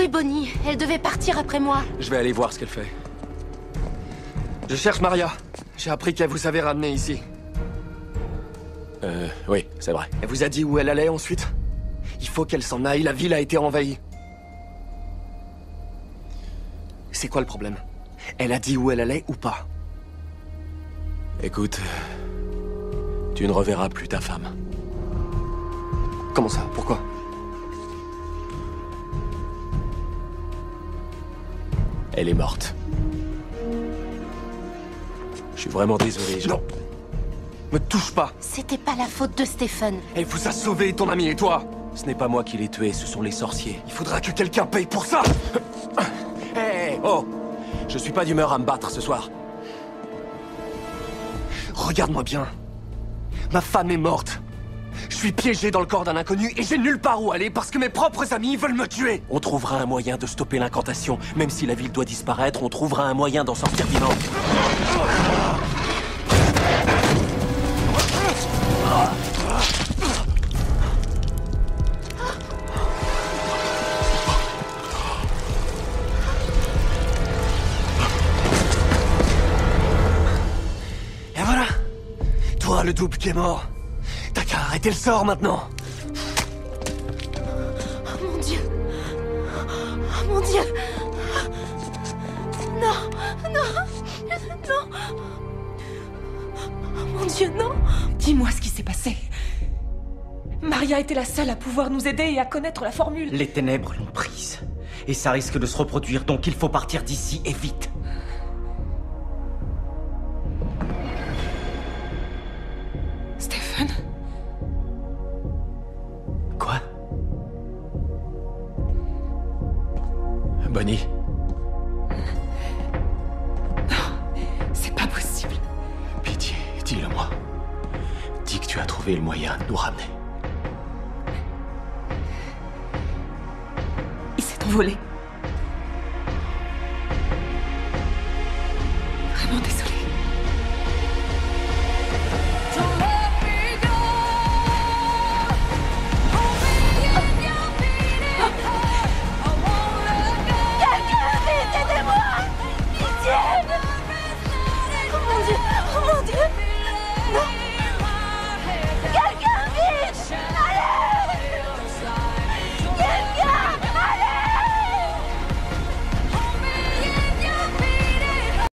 Où est Bonnie? Elle devait partir après moi. Je vais aller voir ce qu'elle fait. Je cherche Maria. J'ai appris qu'elle vous avait ramené ici. Euh, oui, c'est vrai. Elle vous a dit où elle allait ensuite? Il faut qu'elle s'en aille, la ville a été envahie. C'est quoi le problème? Elle a dit où elle allait ou pas? Écoute, tu ne reverras plus ta femme. Comment ça? Pourquoi? Elle est morte. Je suis vraiment désolé. je- Non Me touche pas C'était pas la faute de Stephen. Elle vous a sauvé, ton ami et toi Ce n'est pas moi qui l'ai tué, ce sont les sorciers. Il faudra que quelqu'un paye pour ça Hé, oh Je suis pas d'humeur à me battre ce soir. Regarde-moi bien. Ma femme est morte. Je suis piégé dans le corps d'un inconnu et j'ai nulle part où aller parce que mes propres amis veulent me tuer. On trouvera un moyen de stopper l'incantation. Même si la ville doit disparaître, on trouvera un moyen d'en sortir vivant. Et voilà. Toi, le double qui est mort. Arrêter le sort maintenant. Oh mon Dieu Oh mon Dieu Non Non Non Oh mon Dieu, non Dis-moi ce qui s'est passé. Maria était la seule à pouvoir nous aider et à connaître la formule. Les ténèbres l'ont prise. Et ça risque de se reproduire, donc il faut partir d'ici et vite. Stephen Bonnie Non, c'est pas possible. Pitié, dis-le-moi. Dis que tu as trouvé le moyen de nous ramener. Il s'est envolé. Vraiment désolé.